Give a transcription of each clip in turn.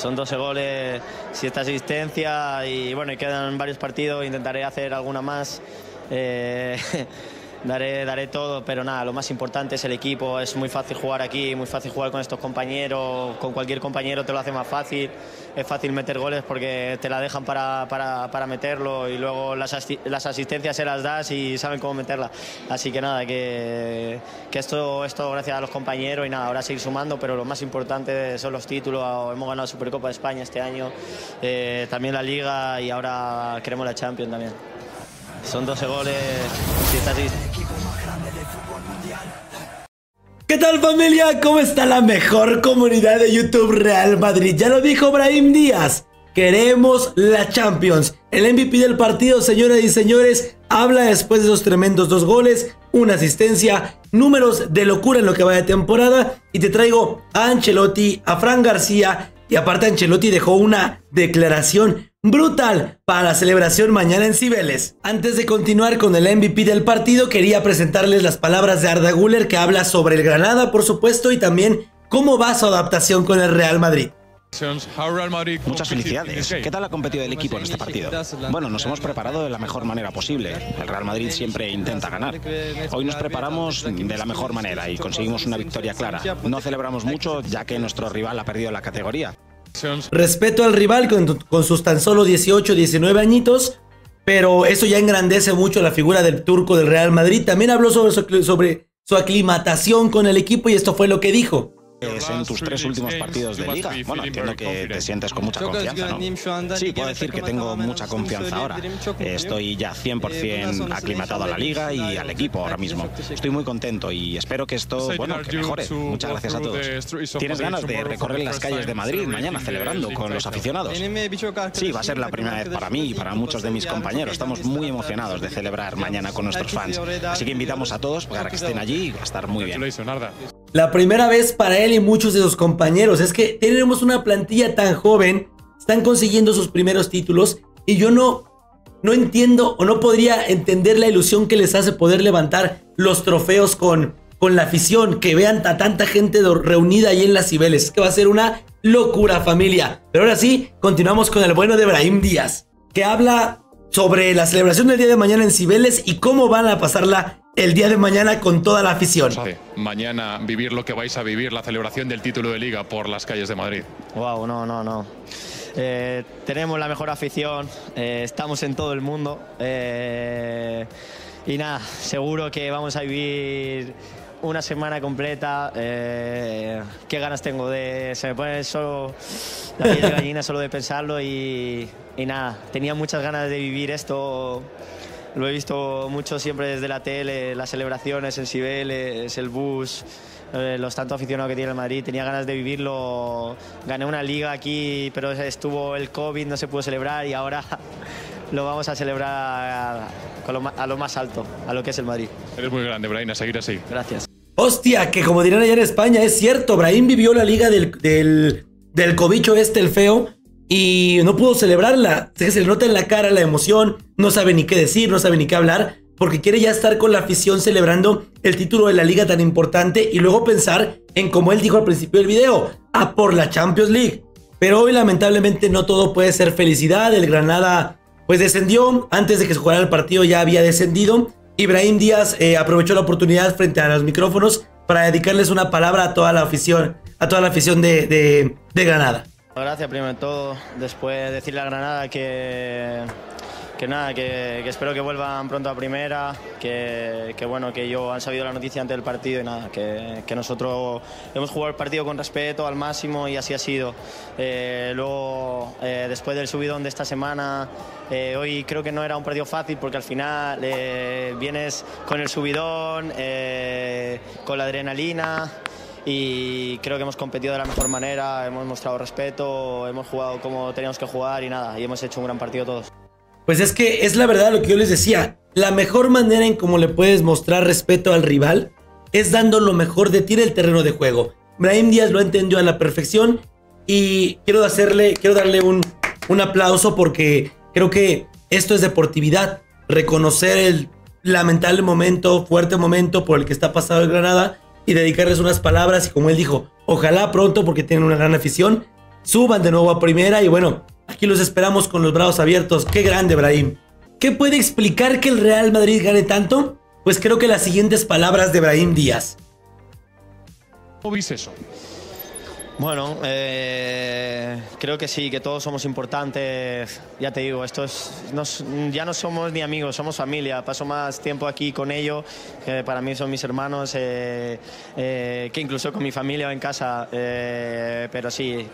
son 12 goles, 7 asistencias y bueno, y quedan varios partidos, intentaré hacer alguna más. Eh, daré, daré todo, pero nada, lo más importante es el equipo, es muy fácil jugar aquí, muy fácil jugar con estos compañeros, con cualquier compañero te lo hace más fácil, es fácil meter goles porque te la dejan para, para, para meterlo y luego las, las, asistencias se las das y saben cómo meterla. Así que nada, que, que esto, esto gracias a los compañeros y nada, ahora seguir sumando, pero lo más importante son los títulos, hemos ganado Supercopa de España este año, eh, también la Liga y ahora queremos la Champions también. Son 12 goles, si está ¿Qué tal familia? ¿Cómo está la mejor comunidad de YouTube Real Madrid? Ya lo dijo Brahim Díaz. Queremos la Champions. El MVP del partido, señoras y señores, habla después de esos tremendos dos goles, una asistencia, números de locura en lo que va de temporada. Y te traigo a Ancelotti, a Fran García. Y aparte Ancelotti dejó una declaración brutal para la celebración mañana en Cibeles. Antes de continuar con el MVP del partido, quería presentarles las palabras de Arda Guller que habla sobre el Granada, por supuesto, y también cómo va su adaptación con el Real Madrid. Muchas felicidades. ¿Qué tal ha competido el equipo en este partido? Bueno, nos hemos preparado de la mejor manera posible. El Real Madrid siempre intenta ganar. Hoy nos preparamos de la mejor manera y conseguimos una victoria clara. No celebramos mucho ya que nuestro rival ha perdido la categoría. Respeto al rival con, sus tan solo 18, 19 añitos, pero eso ya engrandece mucho la figura del turco del Real Madrid. También habló sobre sobre su aclimatación con el equipo y esto fue lo que dijo en tus tres últimos partidos de liga. Bueno, entiendo que te sientes con mucha confianza, ¿no? Sí, puedo decir que tengo mucha confianza ahora. Estoy ya 100% aclimatado a la liga y al equipo ahora mismo. Estoy muy contento y espero que esto, bueno, que mejore. Muchas gracias a todos. ¿Tienes ganas de recorrer las calles de Madrid mañana celebrando con los aficionados? Sí, va a ser la primera vez para mí y para muchos de mis compañeros. Estamos muy emocionados de celebrar mañana con nuestros fans. Así que invitamos a todos para que estén allí y va a estar muy bien. La primera vez para él y muchos de sus compañeros es que tenemos una plantilla tan joven, están consiguiendo sus primeros títulos y yo no, no entiendo o no podría entender la ilusión que les hace poder levantar los trofeos con, con la afición, que vean a tanta gente reunida ahí en las Cibeles. Es que va a ser una locura familia. Pero ahora sí, continuamos con el bueno de Brahim Díaz, que habla sobre la celebración del día de mañana en Cibeles y cómo van a pasarla el día de mañana con toda la afición. Mañana vivir lo que vais a vivir, la celebración del título de liga por las calles de Madrid. Wow, no, no, no. Eh, tenemos la mejor afición, eh, estamos en todo el mundo eh, y nada, seguro que vamos a vivir una semana completa. qué ganas tengo de. Se me pone solo la piel de gallina solo de pensarlo y, y nada, tenía muchas ganas de vivir esto lo he visto mucho siempre desde la tele, las celebraciones, el Cibeles, el bus, eh, los tantos aficionados que tiene el Madrid. Tenía ganas de vivirlo. Gané una liga aquí, pero estuvo el COVID, no se pudo celebrar y ahora lo vamos a celebrar a lo más alto, a lo que es el Madrid. Eres muy grande, a seguir así. Gracias. Hostia, que como dirán allá en España, es cierto, Brahim vivió la liga del, del, del cobicho este, el feo, y no pudo celebrarla. Se le nota en la cara la emoción, no sabe ni qué decir, no sabe ni qué hablar, porque quiere ya estar con la afición celebrando el título de la liga tan importante y luego pensar en como él dijo al principio del video, a por la Champions League. Pero hoy lamentablemente no todo puede ser felicidad, el Granada pues descendió, antes de que se jugara el partido ya había descendido. Ibrahim Díaz eh, aprovechó la oportunidad frente a los micrófonos para dedicarles una palabra a toda la afición, a toda la afición de, de Granada. Gracias primero de todo, después decirle a Granada que, que nada, que, espero que vuelvan pronto a primera, que, bueno, que yo han sabido la noticia antes del partido y nada, que, nosotros hemos jugado el partido con respeto al máximo y así ha sido. Eh, luego, eh, después del subidón de esta semana, eh, hoy creo que no era un partido fácil porque al final vienes con el subidón, con la adrenalina y creo que hemos competido de la mejor manera, hemos mostrado respeto, hemos jugado como teníamos que jugar y nada, y hemos hecho un gran partido todos. Pues es que es la verdad lo que yo les decía, la mejor manera en cómo le puedes mostrar respeto al rival es dando lo mejor de ti en el terreno de juego. Brahim Díaz lo entendió a la perfección y quiero hacerle, quiero darle un, un aplauso porque creo que esto es deportividad, reconocer el lamentable momento, fuerte momento por el que está pasado el Granada y dedicarles unas palabras y como él dijo, ojalá pronto porque tienen una gran afición, suban de nuevo a primera y bueno, aquí los esperamos con los brazos abiertos. Qué grande, Brahim. ¿Qué puede explicar que el Real Madrid gane tanto? Pues creo que las siguientes palabras de Brahim Díaz. ¿Cómo viste eso? Bueno, eh, creo que sí, que todos somos importantes. Ya te digo, esto ya no somos ni amigos, somos familia. Paso más tiempo aquí con ellos, que para mí son mis hermanos, eh, eh, que incluso con mi familia en casa. pero sí,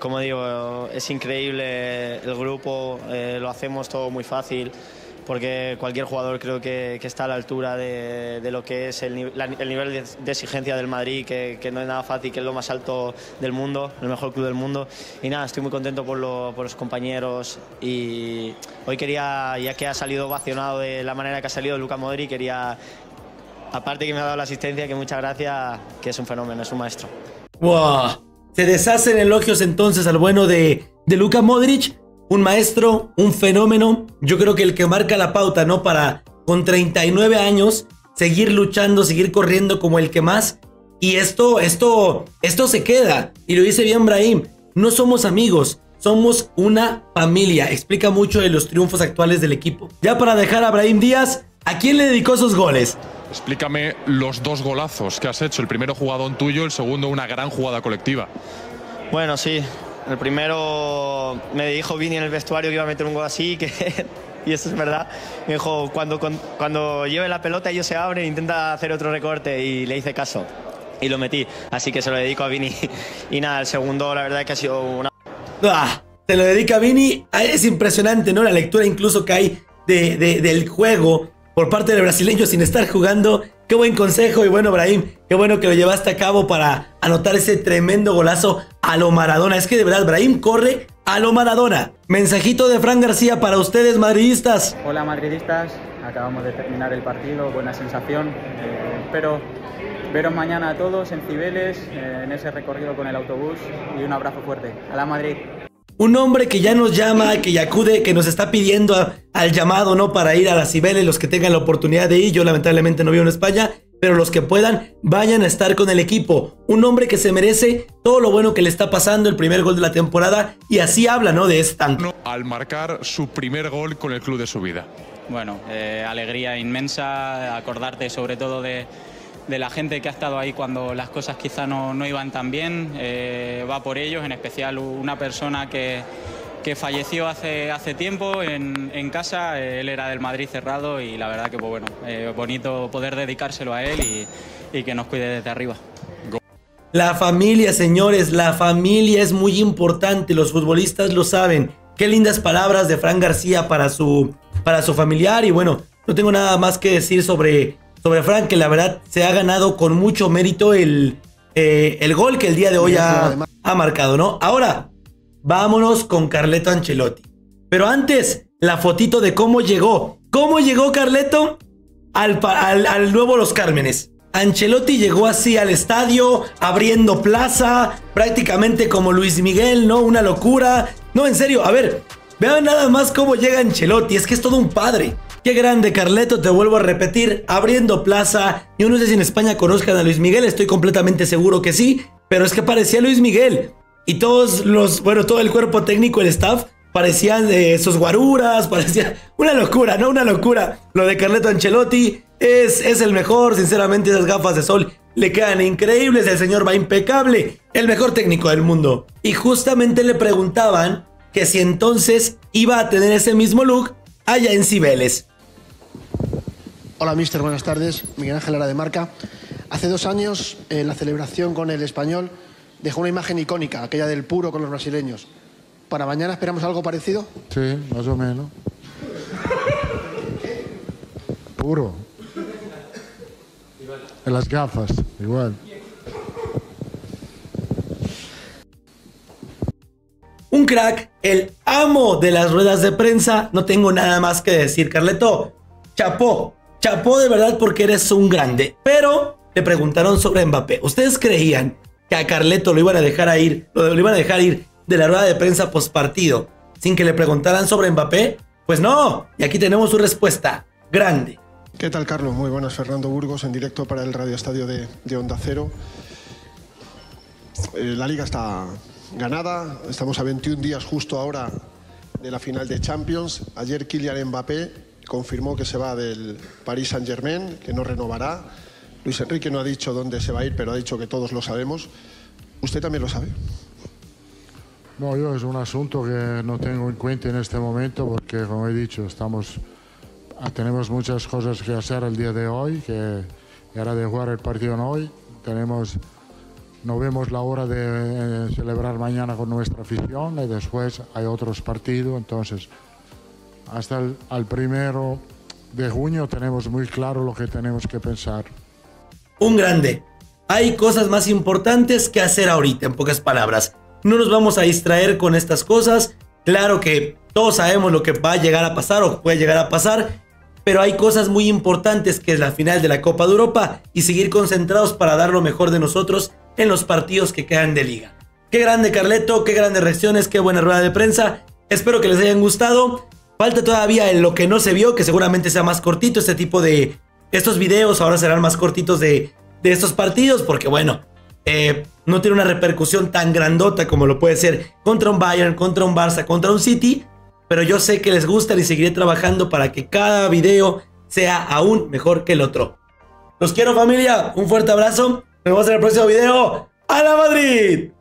como digo, es increíble el grupo, lo hacemos todo muy fácil porque cualquier jugador creo que, está a la altura de, lo que es el, nivel de, exigencia del Madrid, que, no es nada fácil, que es lo más alto del mundo, el mejor club del mundo. Y nada, estoy muy contento por, los compañeros y hoy quería, ya que ha salido ovacionado de la manera que ha salido Luca Modri, quería, aparte que me ha dado la asistencia, que muchas gracias, que es un fenómeno, es un maestro. ¡Wow! Se deshacen elogios entonces al bueno de, de Luka Modric un maestro, un fenómeno. Yo creo que el que marca la pauta, ¿no? Para con 39 años seguir luchando, seguir corriendo como el que más. Y esto, esto, esto se queda. Y lo dice bien Brahim. No somos amigos, somos una familia. Explica mucho de los triunfos actuales del equipo. Ya para dejar a Brahim Díaz, ¿a quién le dedicó sus goles? Explícame los dos golazos que has hecho. El primero jugado en tuyo, el segundo una gran jugada colectiva. Bueno, sí, el primero me dijo Vini en el vestuario que iba a meter un gol así, que, y eso es verdad. Me dijo, cuando, cuando lleve la pelota ellos se abren, intenta hacer otro recorte y le hice caso. Y lo metí, así que se lo dedico a Vini. Y nada, el segundo la verdad es que ha sido una... Ah, se lo dedica a Vini, ah, es impresionante, ¿no? La lectura incluso que hay de, del juego por parte del brasileño sin estar jugando. Qué buen consejo y bueno, Brahim, qué bueno que lo llevaste a cabo para anotar ese tremendo golazo a lo Maradona. Es que de verdad, Brahim corre a lo Maradona. Mensajito de Fran García para ustedes, madridistas. Hola, madridistas. Acabamos de terminar el partido, buena sensación. Eh, espero veros mañana a todos en Cibeles, eh, en ese recorrido con el autobús y un abrazo fuerte. A la Madrid. Un hombre que ya nos llama, que ya acude, que nos está pidiendo al llamado, ¿no? Para ir a las Cibeles, los que tengan la oportunidad de ir. Yo lamentablemente no vivo en España, pero los que puedan, vayan a estar con el equipo. Un hombre que se merece todo lo bueno que le está pasando, el primer gol de la temporada, y así habla, ¿no? De esta. Al marcar su primer gol con el club de su vida. Bueno, eh, alegría inmensa, acordarte sobre todo de de la gente que ha estado ahí cuando las cosas quizá no, no iban tan bien, eh, va por ellos, en especial una persona que, que falleció hace, hace tiempo en, en, casa, él era del Madrid cerrado y la verdad que pues bueno, eh, bonito poder dedicárselo a él y, y que nos cuide desde arriba. La familia, señores, la familia es muy importante, los futbolistas lo saben. Qué lindas palabras de Fran García para su, para su familiar y bueno, no tengo nada más que decir sobre sobre Frank, que la verdad se ha ganado con mucho mérito el, eh, el gol que el día de hoy ha, ha, marcado, ¿no? Ahora, vámonos con Carleto Ancelotti. Pero antes, la fotito de cómo llegó. ¿Cómo llegó Carleto al, al, nuevo Los Cármenes? Ancelotti llegó así al estadio, abriendo plaza, prácticamente como Luis Miguel, ¿no? Una locura. No, en serio, a ver, vean nada más cómo llega Ancelotti, es que es todo un padre. Qué grande, Carleto, te vuelvo a repetir, abriendo plaza. Yo no sé si en España conozcan a Luis Miguel, estoy completamente seguro que sí, pero es que parecía Luis Miguel. Y todos los, bueno, todo el cuerpo técnico, el staff, parecían de esos guaruras, parecía una locura, ¿no? Una locura. Lo de Carleto Ancelotti es, es el mejor, sinceramente, esas gafas de sol le quedan increíbles, el señor va impecable, el mejor técnico del mundo. Y justamente le preguntaban que si entonces iba a tener ese mismo look allá en Cibeles. Hola, mister, buenas tardes. Miguel Ángel Ara de Marca. Hace dos años, en la celebración con el español, dejó una imagen icónica, aquella del puro con los brasileños. ¿Para mañana esperamos algo parecido? Sí, más o menos. Puro. En las gafas, igual. Un crack, el amo de las ruedas de prensa. No tengo nada más que decir, Carleto. Chapó, chapó de verdad porque eres un grande. Pero le preguntaron sobre Mbappé. ¿Ustedes creían que a Carleto lo iban a dejar ir, lo, iban a dejar ir de la rueda de prensa post partido sin que le preguntaran sobre Mbappé? Pues no. Y aquí tenemos su respuesta. Grande. ¿Qué tal, Carlos? Muy buenas. Fernando Burgos en directo para el Radio Estadio de, Onda Cero. Eh, la liga está, ganada. Estamos a 21 días justo ahora de la final de Champions. Ayer Kylian Mbappé confirmó que se va del Paris Saint-Germain, que no renovará. Luis Enrique no ha dicho dónde se va a ir, pero ha dicho que todos lo sabemos. ¿Usted también lo sabe? No, yo es un asunto que no tengo en cuenta en este momento porque, como he dicho, estamos, ah, tenemos muchas cosas que hacer el día de hoy, que era de jugar el partido hoy. Tenemos, no vemos la hora de eh, celebrar mañana con nuestra afición y después hay otros partidos. Entonces, hasta el primero de junio tenemos muy claro lo que tenemos que pensar. Un grande. Hay cosas más importantes que hacer ahorita, en pocas palabras. No nos vamos a distraer con estas cosas. Claro que todos sabemos lo que va a llegar a pasar o puede llegar a pasar, pero hay cosas muy importantes que es la final de la Copa de Europa y seguir concentrados para dar lo mejor de nosotros en los partidos que quedan de liga. Qué grande Carleto, qué grandes reacciones, qué buena rueda de prensa. Espero que les hayan gustado. Falta todavía en lo que no se vio, que seguramente sea más cortito este tipo de... Estos videos ahora serán más cortitos de, de estos partidos, porque bueno, eh, no tiene una repercusión tan grandota como lo puede ser contra un Bayern, contra un Barça, contra un City. Pero yo sé que les gusta y seguiré trabajando para que cada video sea aún mejor que el otro. Los quiero familia, un fuerte abrazo. Nos vemos en el próximo video. ¡A la Madrid!